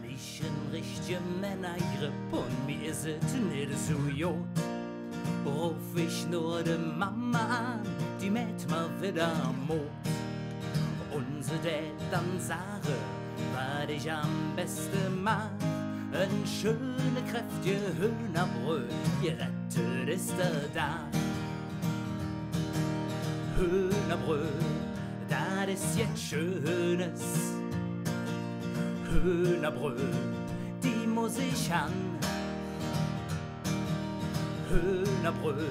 hab ich ein richtige Männergrip und mir ist es nicht so jod. Ruf ich nur de Mama an, die mäht mal wieder Mut. Und sie tät dann sage, was ich am besten mach. Ein schöne, kräftige Hühnerbrüll, gerettet ist er da. Hühnerbrüll, das ist jetzt Schönes. Hühnerbrüll, die muss ich an. Hühnerbrüll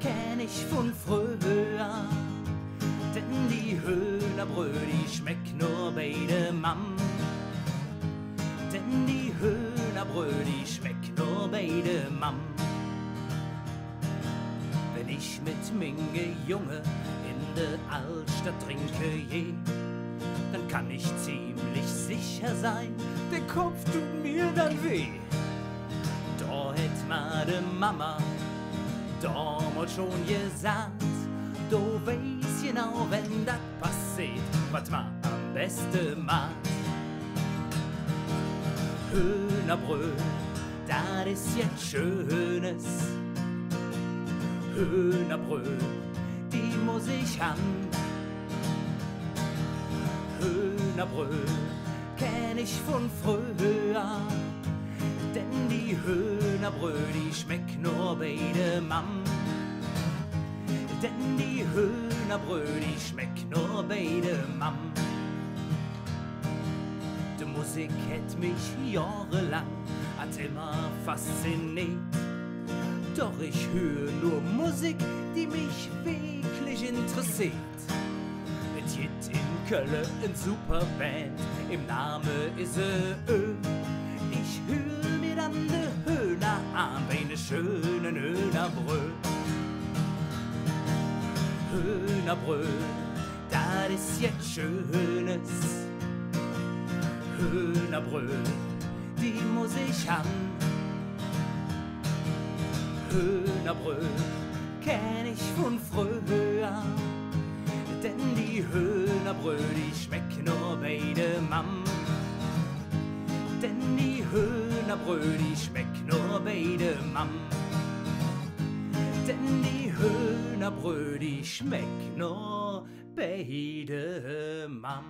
kenn ich von früher. Denn die Hühnerbrüll, die schmeckt nur bei der Mam. Denn die Hühnerbrüll, die schmeckt nur bei der Mam. Wenn ich mit Minge Junge in der Altstadt trinke je, dann kann ich ziemlich sicher sein, der Kopf tut mir dann weh. Da hätt meine Mama damals schon gesagt, du weißt genau, wenn das passiert, was man am besten macht. Hühnerbrüll, das ist jetzt Schönes. Hühnerbrüll, die muss ich han. Hühnerbrüll kenn ich von früher. Denn die Hühnerbrüll, die schmeckt nur bei der Mam. Denn die Hühnerbrüll, die schmeckt nur bei der Mam. Die Musik hätt mich jahrelang, hat immer fasziniert. Doch ich höre nur Musik, die mich wirklich interessiert. Gibt in Köln ein super Band, im Name ist Ö. Ich hör mir dann de Höhner an, bei ne schönen Höhnerbrüll. Höhnerbrüll, das ist jetzt Schönes. Höhnerbrüll, die muss ich han. Hühnerbrüll kenn ich von früher. Hühnerbrüll, die schmecken nur bei der Mam. Denn die Hühnerbrüll, die schmecken nur bei der Mam.